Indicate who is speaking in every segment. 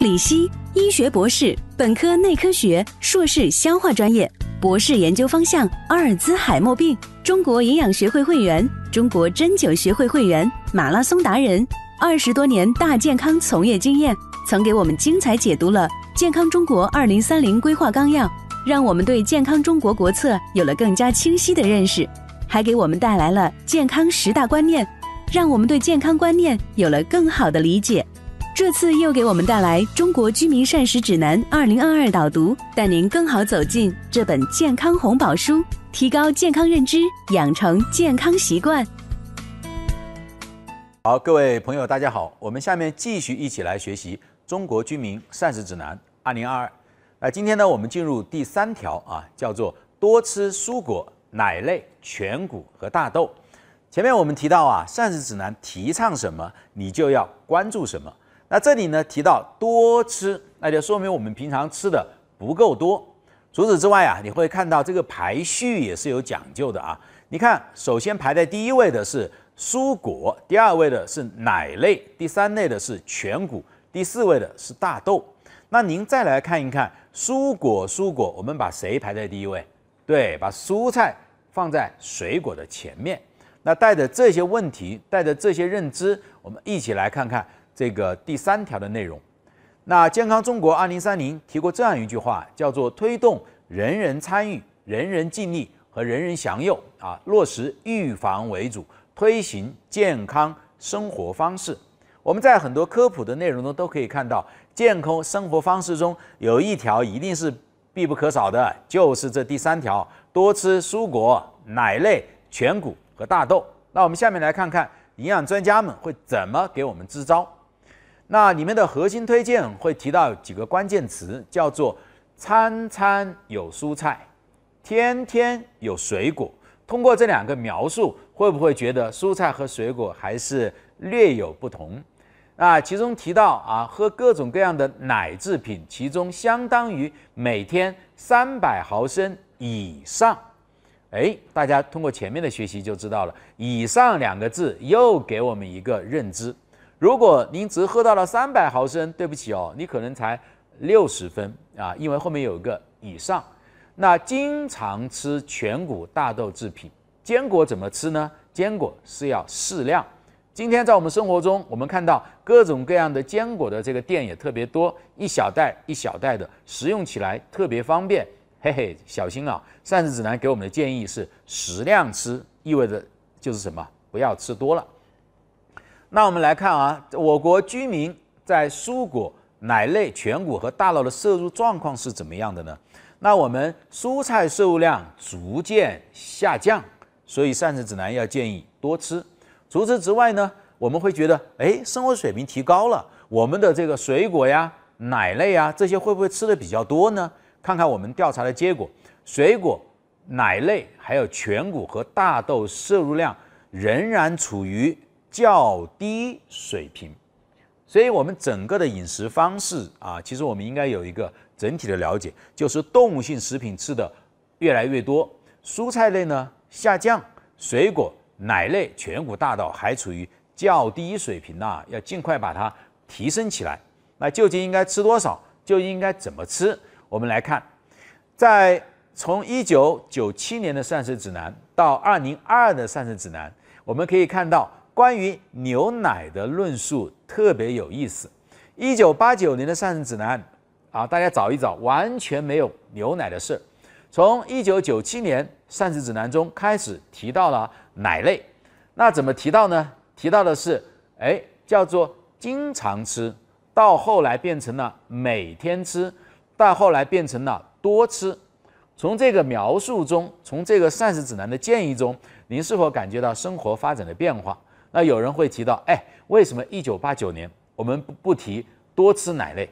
Speaker 1: 李希，医学博士，本科内科学，硕士消化专业，博士研究方向阿尔兹海默病，中国营养学会会员，中国针灸学会会员，马拉松达人，二十多年大健康从业经验，曾给我们精彩解读了《健康中国二零三零规划纲要》，让我们对健康中国国策有了更加清晰的认识，还给我们带来了健康十大观念，让我们对健康观念有了更好的理解。这次又给我们带来《中国居民膳食指南（二零二二）》导读，带您更好走进这本健康红宝书，提高健康认知，养成健康习惯。
Speaker 2: 好，各位朋友，大家好，我们下面继续一起来学习《中国居民膳食指南（二零二二）》。那今天呢，我们进入第三条啊，叫做多吃蔬果、奶类、全谷和大豆。前面我们提到啊，膳食指南提倡什么，你就要关注什么。那这里呢提到多吃，那就说明我们平常吃的不够多。除此之外啊，你会看到这个排序也是有讲究的啊。你看，首先排在第一位的是蔬果，第二位的是奶类，第三类的是全谷，第四位的是大豆。那您再来看一看蔬果，蔬果我们把谁排在第一位？对，把蔬菜放在水果的前面。那带着这些问题，带着这些认知，我们一起来看看。这个第三条的内容，那健康中国二零三零提过这样一句话，叫做推动人人参与、人人尽力和人人享有啊，落实预防为主，推行健康生活方式。我们在很多科普的内容中都可以看到，健康生活方式中有一条一定是必不可少的，就是这第三条：多吃蔬果、奶类、全谷和大豆。那我们下面来看看营养专家们会怎么给我们支招。那里面的核心推荐会提到几个关键词，叫做餐餐有蔬菜，天天有水果。通过这两个描述，会不会觉得蔬菜和水果还是略有不同？那其中提到啊，喝各种各样的奶制品，其中相当于每天三百毫升以上。哎，大家通过前面的学习就知道了，以上两个字又给我们一个认知。如果您只喝到了三百毫升，对不起哦，你可能才六十分啊，因为后面有一个以上。那经常吃全谷大豆制品，坚果怎么吃呢？坚果是要适量。今天在我们生活中，我们看到各种各样的坚果的这个店也特别多，一小袋一小袋的，食用起来特别方便。嘿嘿，小心啊！膳食指南给我们的建议是适量吃，意味着就是什么？不要吃多了。那我们来看啊，我国居民在蔬果、奶类、全谷和大豆的摄入状况是怎么样的呢？那我们蔬菜摄入量逐渐下降，所以膳食指南要建议多吃。除此之外呢，我们会觉得，哎，生活水平提高了，我们的这个水果呀、奶类啊这些会不会吃的比较多呢？看看我们调查的结果，水果、奶类还有全谷和大豆摄入量仍然处于。较低水平，所以我们整个的饮食方式啊，其实我们应该有一个整体的了解，就是动物性食品吃的越来越多，蔬菜类呢下降，水果、奶类、全谷、大豆还处于较低水平呐，要尽快把它提升起来。那究竟应该吃多少？就应该怎么吃？我们来看，在从一九九七年的膳食指南到二零二二的膳食指南，我们可以看到。关于牛奶的论述特别有意思。一九八九年的膳食指南啊，大家找一找，完全没有牛奶的事。从一九九七年膳食指南中开始提到了奶类，那怎么提到呢？提到的是，哎，叫做经常吃，到后来变成了每天吃，到后来变成了多吃。从这个描述中，从这个膳食指南的建议中，您是否感觉到生活发展的变化？那有人会提到，哎，为什么一九八九年我们不不提多吃奶类？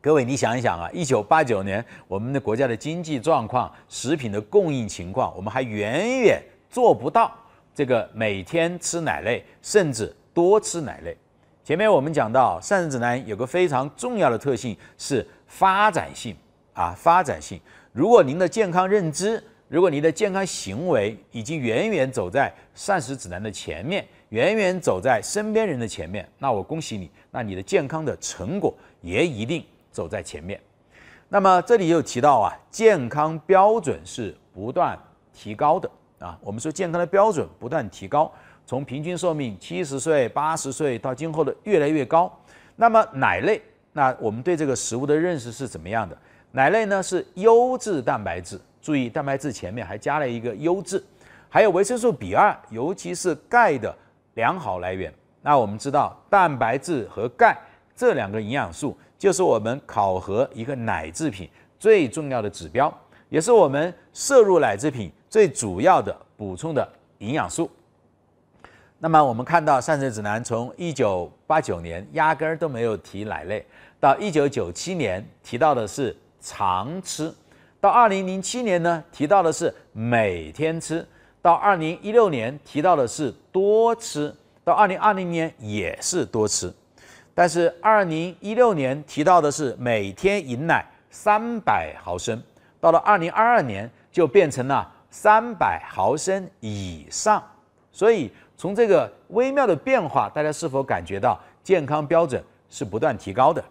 Speaker 2: 各位，你想一想啊，一九八九年我们的国家的经济状况、食品的供应情况，我们还远远做不到这个每天吃奶类，甚至多吃奶类。前面我们讲到，膳食指南有个非常重要的特性是发展性啊，发展性。如果您的健康认知，如果您的健康行为已经远远走在膳食指南的前面，远远走在身边人的前面，那我恭喜你，那你的健康的成果也一定走在前面。那么这里又提到啊，健康标准是不断提高的啊。我们说健康的标准不断提高，从平均寿命七十岁、八十岁到今后的越来越高。那么奶类，那我们对这个食物的认识是怎么样的？奶类呢是优质蛋白质，注意蛋白质前面还加了一个优质，还有维生素 B 二，尤其是钙的良好来源。那我们知道蛋白质和钙这两个营养素，就是我们考核一个奶制品最重要的指标，也是我们摄入奶制品最主要的补充的营养素。那么我们看到膳食指南从一九八九年压根儿都没有提奶类，到一九九七年提到的是常吃，到二零零七年呢提到的是每天吃，到二零一六年提到的是多吃，到二零二零年也是多吃，但是二零一六年提到的是每天饮奶三百毫升，到了二零二二年就变成了三百毫升以上，所以。从这个微妙的变化，大家是否感觉到健康标准是不断提高的？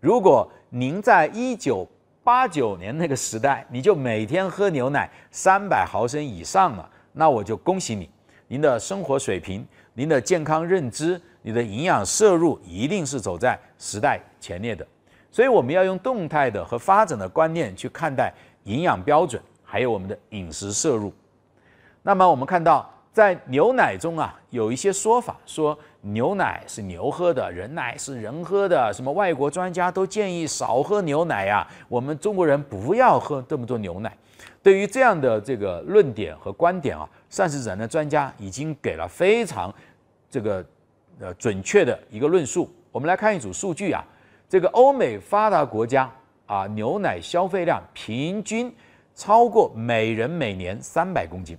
Speaker 2: 如果您在一九八九年那个时代，你就每天喝牛奶三百毫升以上了，那我就恭喜你，您的生活水平、您的健康认知、你的营养摄入一定是走在时代前列的。所以我们要用动态的和发展的观念去看待营养标准，还有我们的饮食摄入。那么我们看到。在牛奶中啊，有一些说法说牛奶是牛喝的，人奶是人喝的。什么外国专家都建议少喝牛奶呀，我们中国人不要喝这么多牛奶。对于这样的这个论点和观点啊，膳食指南的专家已经给了非常这个呃准确的一个论述。我们来看一组数据啊，这个欧美发达国家啊，牛奶消费量平均超过每人每年三百公斤。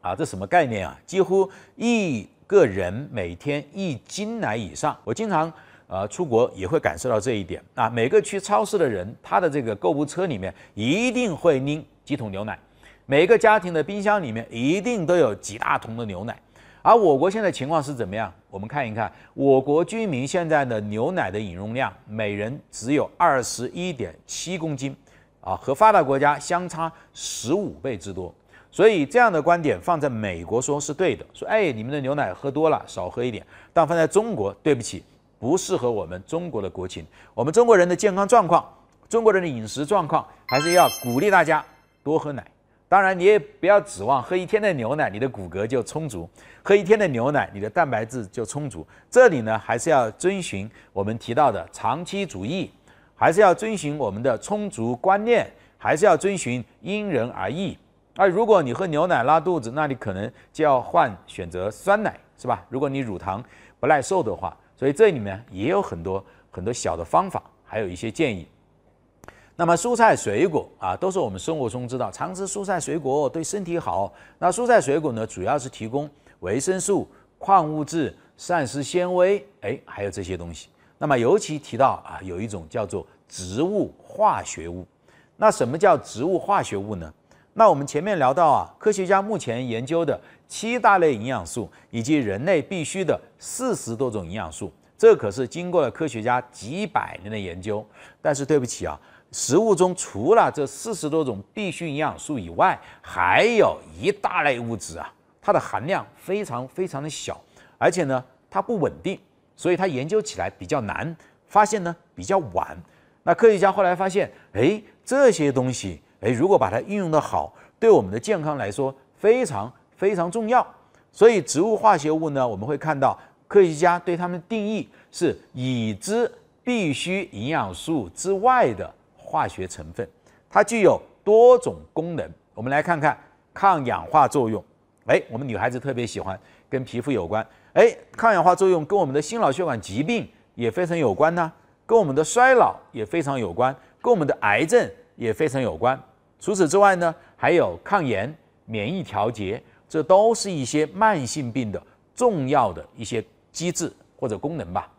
Speaker 2: 啊，这什么概念啊？几乎一个人每天一斤奶以上。我经常呃出国也会感受到这一点啊。每个去超市的人，他的这个购物车里面一定会拎几桶牛奶，每个家庭的冰箱里面一定都有几大桶的牛奶。而我国现在情况是怎么样？我们看一看，我国居民现在的牛奶的饮用量，每人只有二十一点七公斤，啊，和发达国家相差十五倍之多。所以这样的观点放在美国说是对的，说哎，你们的牛奶喝多了，少喝一点。但放在中国，对不起，不适合我们中国的国情。我们中国人的健康状况，中国人的饮食状况，还是要鼓励大家多喝奶。当然，你也不要指望喝一天的牛奶，你的骨骼就充足；喝一天的牛奶，你的蛋白质就充足。这里呢，还是要遵循我们提到的长期主义，还是要遵循我们的充足观念，还是要遵循因人而异。而如果你喝牛奶拉肚子，那你可能就要换选择酸奶，是吧？如果你乳糖不耐受的话，所以这里面也有很多很多小的方法，还有一些建议。那么蔬菜水果啊，都是我们生活中知道，常吃蔬菜水果对身体好。那蔬菜水果呢，主要是提供维生素、矿物质、膳食纤维，哎，还有这些东西。那么尤其提到啊，有一种叫做植物化学物。那什么叫植物化学物呢？那我们前面聊到啊，科学家目前研究的七大类营养素，以及人类必需的四十多种营养素，这可是经过了科学家几百年的研究。但是对不起啊，食物中除了这四十多种必需营养素以外，还有一大类物质啊，它的含量非常非常的小，而且呢，它不稳定，所以它研究起来比较难，发现呢比较晚。那科学家后来发现，哎，这些东西。诶，如果把它运用的好，对我们的健康来说非常非常重要。所以植物化学物呢，我们会看到科学家对它们定义是已知必需营养素之外的化学成分，它具有多种功能。我们来看看抗氧化作用。诶，我们女孩子特别喜欢跟皮肤有关。诶，抗氧化作用跟我们的心脑血管疾病也非常有关呢，跟我们的衰老也非常有关，跟我们的癌症也非常有关。除此之外呢，还有抗炎、免疫调节，这都是一些慢性病的重要的一些机制或者功能吧。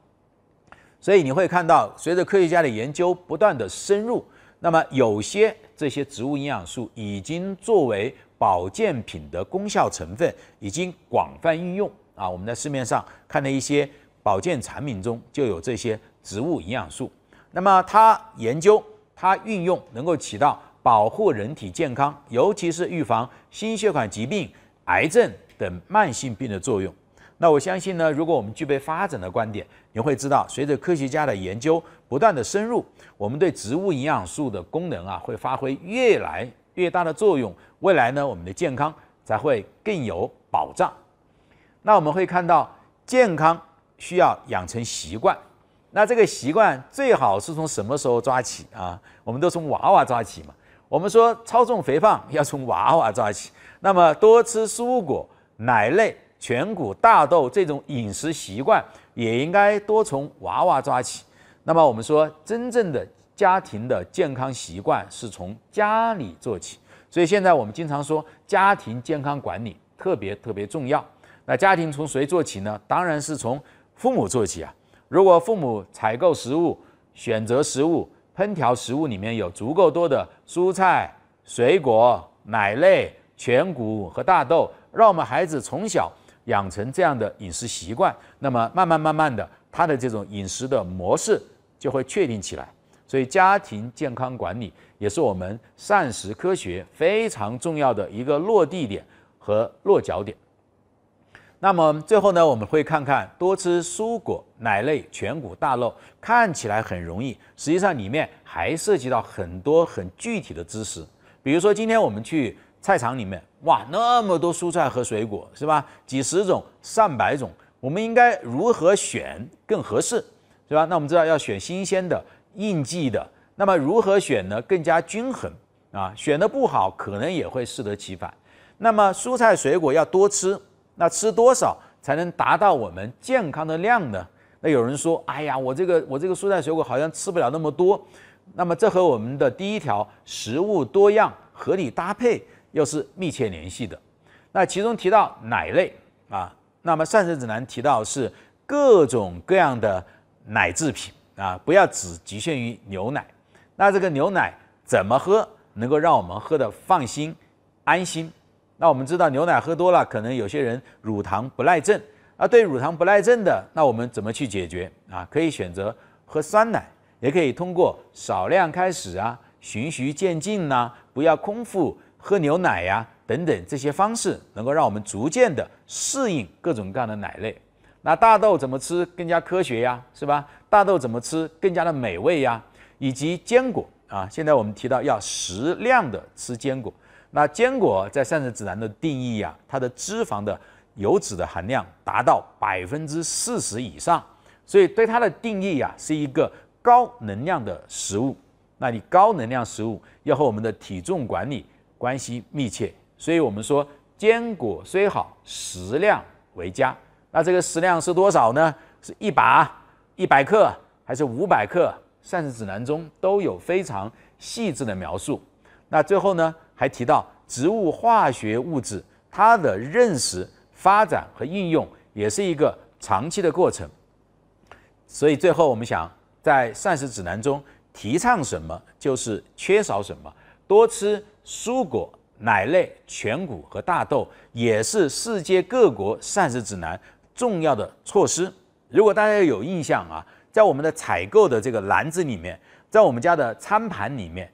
Speaker 2: 所以你会看到，随着科学家的研究不断的深入，那么有些这些植物营养素已经作为保健品的功效成分，已经广泛应用啊，我们在市面上看的一些保健产品中就有这些植物营养素。那么它研究、它运用，能够起到保护人体健康，尤其是预防心血管疾病、癌症等慢性病的作用。那我相信呢，如果我们具备发展的观点，你会知道，随着科学家的研究不断的深入，我们对植物营养素的功能啊，会发挥越来越大的作用。未来呢，我们的健康才会更有保障。那我们会看到，健康需要养成习惯。那这个习惯最好是从什么时候抓起啊？我们都从娃娃抓起嘛。我们说超重肥胖要从娃娃抓起，那么多吃蔬果、奶类。全谷大豆这种饮食习惯也应该多从娃娃抓起。那么我们说，真正的家庭的健康习惯是从家里做起。所以现在我们经常说，家庭健康管理特别特别重要。那家庭从谁做起呢？当然是从父母做起啊。如果父母采购食物、选择食物、烹调食物里面有足够多的蔬菜、水果、奶类、全谷和大豆，让我们孩子从小。养成这样的饮食习惯，那么慢慢慢慢的，他的这种饮食的模式就会确定起来。所以，家庭健康管理也是我们膳食科学非常重要的一个落地点和落脚点。那么最后呢，我们会看看多吃蔬果、奶类、全谷大豆，看起来很容易，实际上里面还涉及到很多很具体的知识。比如说，今天我们去。菜场里面，哇，那么多蔬菜和水果，是吧？几十种、上百种，我们应该如何选更合适，是吧？那我们知道要选新鲜的、应季的，那么如何选呢？更加均衡啊，选的不好，可能也会适得其反。那么蔬菜水果要多吃，那吃多少才能达到我们健康的量呢？那有人说，哎呀，我这个我这个蔬菜水果好像吃不了那么多，那么这和我们的第一条食物多样、合理搭配。又是密切联系的，那其中提到奶类啊，那么膳食指南提到是各种各样的奶制品啊，不要只局限于牛奶。那这个牛奶怎么喝能够让我们喝的放心安心？那我们知道牛奶喝多了，可能有些人乳糖不耐症啊。对乳糖不耐症的，那我们怎么去解决啊？可以选择喝酸奶，也可以通过少量开始啊，循序渐进呐，不要空腹。喝牛奶呀，等等这些方式，能够让我们逐渐的适应各种各样的奶类。那大豆怎么吃更加科学呀？是吧？大豆怎么吃更加的美味呀？以及坚果啊，现在我们提到要适量的吃坚果。那坚果在膳食指南的定义呀，它的脂肪的油脂的含量达到百分之四十以上，所以对它的定义呀，是一个高能量的食物。那你高能量食物要和我们的体重管理。关系密切，所以我们说坚果虽好，食量为佳。那这个食量是多少呢？是一把、一百克还是五百克？膳食指南中都有非常细致的描述。那最后呢，还提到植物化学物质它的认识、发展和应用也是一个长期的过程。所以最后我们想，在膳食指南中提倡什么，就是缺少什么，多吃。蔬果、奶类、全谷和大豆也是世界各国膳食指南重要的措施。如果大家有印象啊，在我们的采购的这个篮子里面，在我们家的餐盘里面，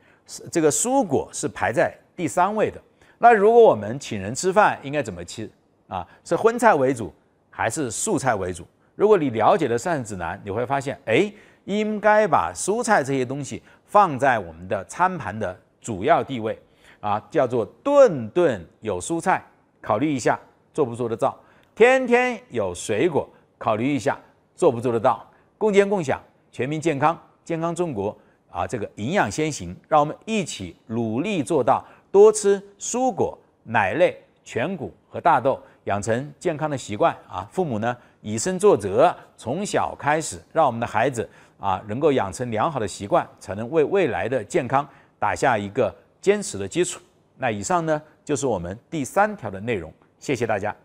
Speaker 2: 这个蔬果是排在第三位的。那如果我们请人吃饭，应该怎么吃啊？是荤菜为主还是素菜为主？如果你了解了膳食指南，你会发现，哎，应该把蔬菜这些东西放在我们的餐盘的主要地位。啊，叫做顿顿有蔬菜，考虑一下做不做得到；天天有水果，考虑一下做不做得到。共建共享，全民健康，健康中国啊！这个营养先行，让我们一起努力做到多吃蔬果、奶类、全谷和大豆，养成健康的习惯啊！父母呢以身作则，从小开始，让我们的孩子啊能够养成良好的习惯，才能为未来的健康打下一个。坚持的基础。那以上呢，就是我们第三条的内容。谢谢大家。